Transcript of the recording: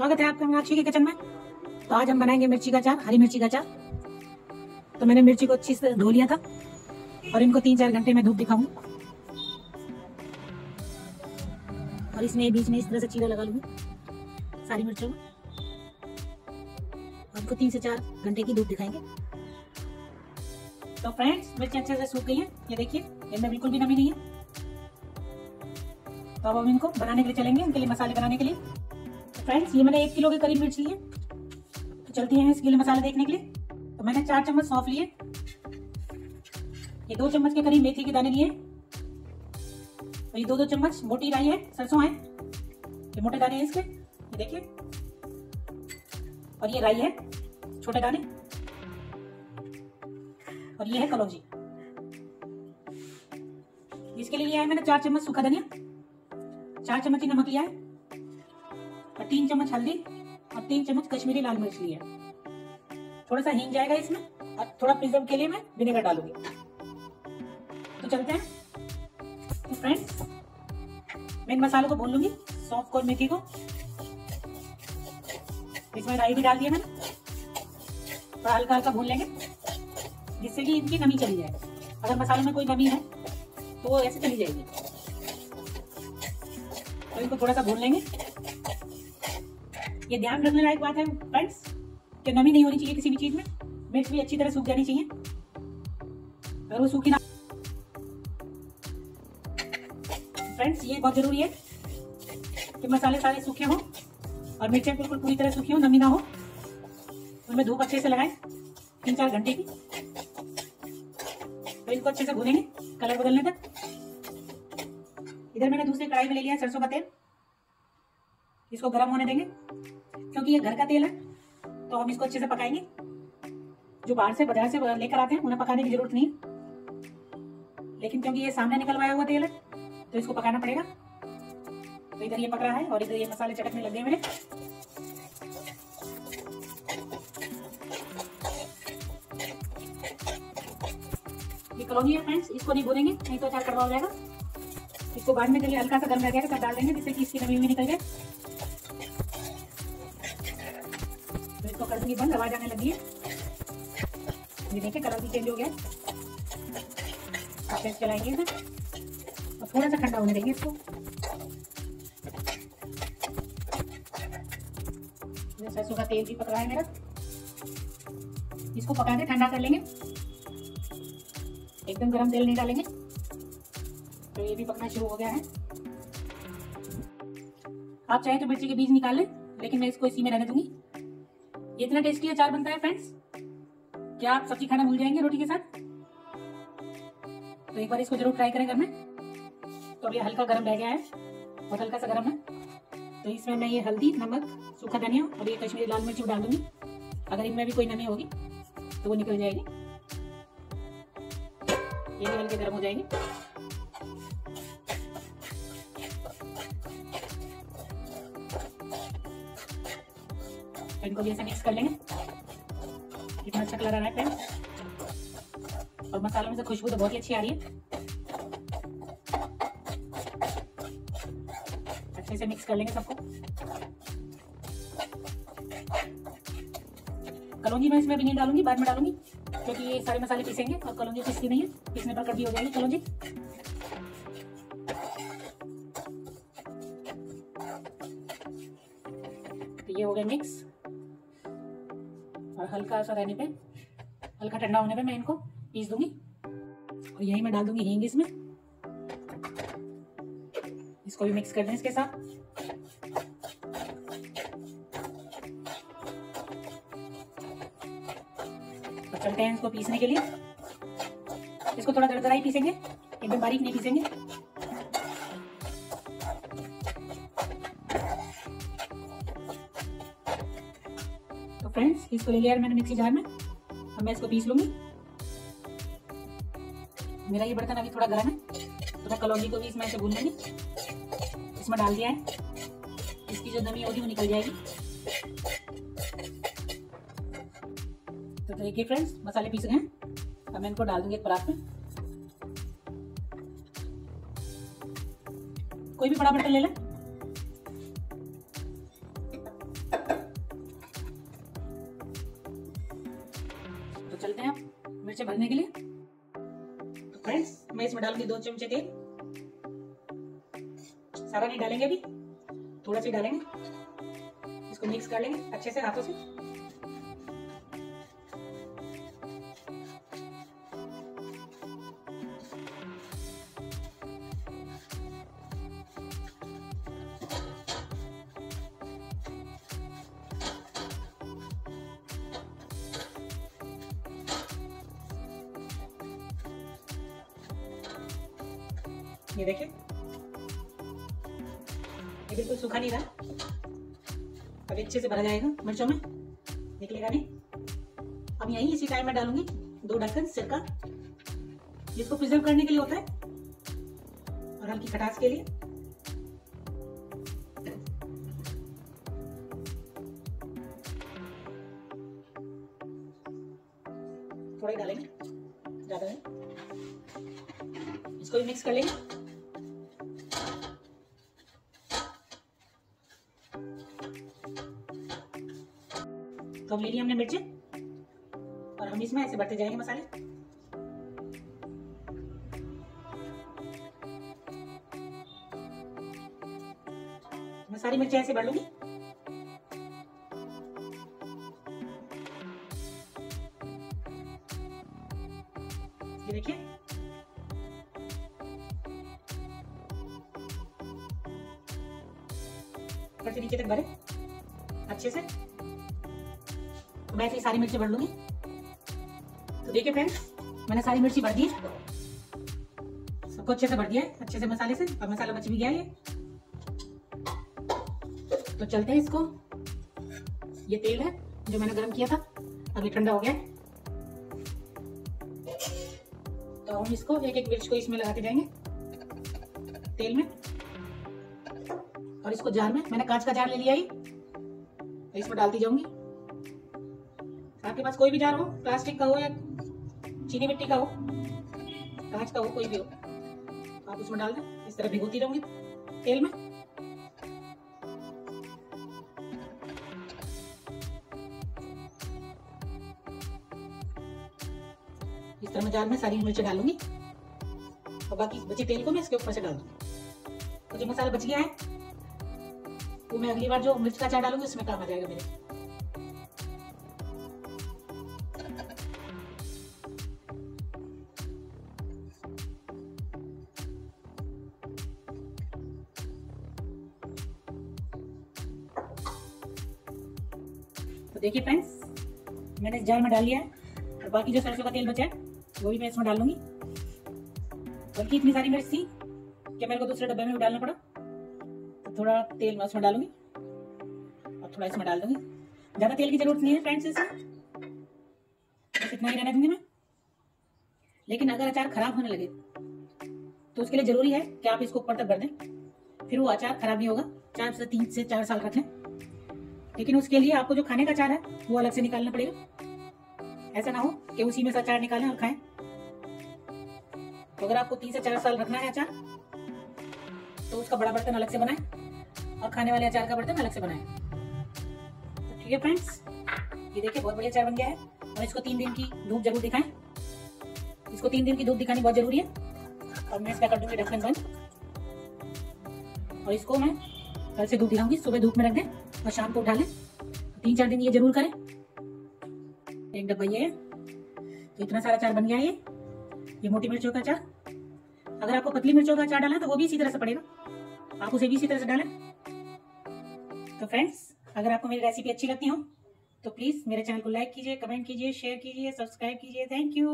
स्वागत है आपका मीनाक्षी के किचन में। तो आज हम बनाएँगे मिर्ची का अचार हरी मिर्ची का अचार तो मैंने मिर्ची को अच्छी से धो लिया था और इनको तीन चार घंटे में धूप दिखाऊँगी। और इसमें बीच में इस तरह से चीरा लगा लूँगी, सारी मिर्चों में। आपको तीन से चार घंटे की धूप दिखाएँगे। तो फ्रेंड्स, मिर्ची अच्छे से सूख गई है। ये देखिए, इनमें बिल्कुल भी नमी नहीं है। तो अब हम इनको बनाने के लिए चलेंगे, इनके लिए मसाले बनाने के लिए। तो फ्रेंड्स ये मैंने एक किलो के करीब मिर्च ली है। तो चलते हैं इसके लिए मसाले देखने के लिए। तो मैंने चार चम्मच सौंफ लिए। ये दो चम्मच के करीब मेथी के दाने लिए। और ये दो दो चम्मच मोटी राई है, सरसों है। ये मोटे दाने हैं इसके। ये देखिए। और ये राई है, छोटे दाने। और ये है कलौजी। इसके लिए लिया है मैंने चार चम्मच सूखा धनिया। चार चम्मच नमक लिया है। तीन चम्मच हल्दी और तीन चम्मच कश्मीरी लाल मिर्च लिया थोड़ा सा हींग जाएगा इसमें और थोड़ा प्रिजर्व के लिए मैं विनेगर डालूँगी। तो चलते हैं। तो फ्रेंड्स मैं इन मसालों को भून लूँगी, सौंफ को मेथी को। इसमें राई भी डाल दिया मैंने। थोड़ा हल्का हल्का भून लेंगे, जिससे कि इनकी नमी चली जाए। अगर मसालों में कोई नमी है तो वो ऐसे चली जाएगी। तो इनको थोड़ा सा भून लेंगे। ये ध्यान रखने लायक बात है फ्रेंड्स कि नमी नहीं होनी चाहिए किसी भी चीज़ में। मिर्च भी अच्छी तरह सूख जानी चाहिए। अगर वो सूखी ना फ्रेंड्स ये बहुत ज़रूरी है कि मसाले सारे सूखे हों और मिर्चें बिल्कुल पूरी तरह सूखी हो, नमी ना हो। उनमें धूप अच्छे से लगाएँ तीन चार घंटे की। तो इनको अच्छे से भूनेंगे, कलर बदलने तक। इधर मैंने दूसरी कढ़ाई में ले लिया सरसों का तेल। इसको गर्म होने देंगे। क्योंकि ये घर का तेल है तो हम इसको अच्छे से पकाएँगे। जो बाहर से, बाज़ार से लेकर आते हैं, उन्हें पकाने की ज़रूरत नहीं लेकिन क्योंकि ये सामने निकलवाया हुआ तेल है तो इसको पकाना पड़ेगा। तो इधर ये पक रहा है और इधर ये मसाले चटकने लगे मेरे। ये कलौजी है फ्रेंड्स, इसको नहीं भूनेंगे, नहीं तो अचार कड़वा हो जाएगा। इसको बाद में हल्का सा गर्म रह जाएगा, तब डाल देंगे, जिससे कि इसकी नमी भी निकल जाए। तो बंद, आवाज़ आने लगी है। ये देखिए, कलर भी चेंज हो गया। आप चलाएँगे इसे और थोड़ा सा ठंडा होने देंगे इसको। सरसों का तेल भी पक रहा है मेरा। इसको पका के ठंडा कर लेंगे। एकदम गरम तेल नहीं डालेंगे। तो ये भी पकना शुरू हो गया है। आप चाहे तो मिर्ची के बीज निकाल लें, लेकिन मैं इसको इसी में रहने दूँगी। इतना टेस्टी अचार बनता है फ्रेंड्स क्या आप सब्ज़ी खाना भूल जाएँगे रोटी के साथ? तो एक बार इसको ज़रूर ट्राई करें घर में। तो ये हल्का गर्म रह गया है, बहुत हल्का सा गर्म है। तो इसमें मैं ये हल्दी, नमक, सूखा धनिया और ये कश्मीरी लाल मिर्च डाल दूँगी। अगर इनमें भी कोई नमी होगी तो वो निकल जाएगी। ये भी हल्के गर्म हो जाएँगे। इनको भी ऐसे मिक्स कर लेंगे। कितना अच्छा कलर आ रहा है फ्रेंड्स और मसालों में से खुशबू तो बहुत ही अच्छी आ रही है। अच्छे से मिक्स कर लेंगे सबको। कलौंजी मैं इसमें भी नहीं डालूँगी, बाद में डालूँगी, क्योंकि ये सारे मसाले पीसेंगे और कलौंजी पीसती नहीं है। पीसने पर कड़वी हो जाएगी कलौंजी। तो ये हो गया मिक्स और हल्का सा रहने पे, हल्का ठंडा होने पे मैं इनको पीस दूँगी। और यही मैं डाल दूँगी हींग इसमें। इसको भी मिक्स कर दें इसके साथ। चलते हैं इसको पीसने के लिए। इसको थोड़ा दरदरा ही पीसेंगे, एकदम बारीक नहीं पीसेंगे। इसको ले लिया मैंने मिक्सी जार में। अब मैं इसको पीस लूँगी। मेरा ये बर्तन अभी थोड़ा गर्म है तो मैं कलौजी को भी इसमें ऐसे भून लेंगी। इसमें डाल दिया है। इसकी जो नमी होगी वो निकल जाएगी। तो देखिए फ्रेंड्स मसाले पीस गए हैं। अब मैं इनको डाल दूँगी एक परात में। कोई भी बड़ा बर्तन ले लें। दो चमचे तेल। सारा नहीं डालेंगे अभी, थोड़ा सा डालेंगे। इसको मिक्स कर लेंगे अच्छे से हाथों से। ये देखिए ये बिल्कुल सूखा नहीं रहा। अभी अच्छे से भरा जाएगा मिर्चों में। निकलेगा नहीं। अब यही इसी टाइम में डालूँगी दो ढक्कन सिरका, जिसको प्रिजर्व करने के लिए होता है, और हल्की खटास के लिए। थोड़ा ही डालेंगे, ज़्यादा है इसको भी मिक्स कर लेंगे। तो ले लिया हमने मिर्ची। और हम इसमें ऐसे बढ़ते जाएँगे मसाले। मैं सारी मिर्ची ऐसे बढ़ लूँगी। देखिए। नीचे तक भरे अच्छे से। तो मैं ऐसे सारी मिर्ची भर लूँगी। तो देखिए फ्रेंड्स मैंने सारी मिर्ची भर दी सबको अच्छे से भर दिया है, अच्छे से मसाले से। और मसाला बच भी गया ये। तो चलते हैं इसको। ये तेल है, जो मैंने गर्म किया था। अभी ठंडा हो गया है। तो हम इसको एक एक मिर्च को इसमें लगाते जाएँगे, तेल में। और इसको जार में, मैंने कांच का जार ले लिया ही। तो इसमें डालती जाऊँगी। आपके पास कोई भी जार हो, प्लास्टिक का हो या चीनी मिट्टी का हो, कांच का हो, कोई भी हो, आप उसमें डाल दें, इस तरह भिगोती रहूँगी तेल में। इस तरह मैं जार में सारी मिर्च डालूँगी, और बाकी बचे तेल को मैं इसके ऊपर से डाल दूँगी। तो जो मसाला बच गया है, वो मैं अगली बार जो मिर्च का अचार डालूँगी, उसमें काम आ जाएगा मेरे। देखिए फ्रेंड्स मैंने इस जार में डाल लिया है और बाकी जो सरसों का तेल बचा है, वो भी मैं इसमें डाल लूँगी बल्कि इतनी सारी मिर्च थी कि मेरे को दूसरे डब्बे में भी डालना पड़ा। तो थोड़ा तेल मैं उसमें डालूँगी और थोड़ा इसमें डाल दूँगी। ज़्यादा तेल की ज़रूरत नहीं है फ्रेंड्स इसे बस इतना ही रहने दूँगी मैं। लेकिन अगर अचार खराब होने लगे तो उसके लिए ज़रूरी है कि आप इसको ऊपर तक भर दें। फिर वो अचार खराब नहीं होगा। चार से तीन से चार साल रख लेकिन उसके लिए आपको जो खाने का अचार है, वो अलग से निकालना पड़ेगा। ऐसा ना हो कि उसी में से अचार निकालें और खाएँ। तो अगर आपको तीन से चार साल रखना है अचार तो उसका बड़ा बर्तन अलग से बनाएँ और खाने वाले अचार का बर्तन अलग से बनाएँ। तो ठीक है फ्रेंड्स ये देखिए बहुत बढ़िया अचार बन गया है और इसको तीन दिन की धूप ज़रूर दिखाएँ। इसको तीन दिन की धूप दिखानी बहुत ज़रूरी है। और मैं इसका कर दूँगी ढक्कन बंद। और इसको मैं कल से धूप दिखाऊँगी सुबह धूप में रख दें। और शाम को उठा लें। तीन चार दिन ये ज़रूर करें। एक डब्बा ये है। तो इतना सारा चार बन गया ये। ये मोटी मिर्चों का चार अगर आपको पतली मिर्चों का चार डालना तो वो भी इसी तरह से पड़ेगा। आप उसे भी इसी तरह से डालें। तो फ्रेंड्स अगर आपको मेरी रेसिपी अच्छी लगती हो तो प्लीज़ मेरे चैनल को लाइक कीजिए कमेंट कीजिए शेयर कीजिए सब्सक्राइब कीजिए। Thank you